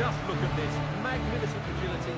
Just look at this. Magnificent agility,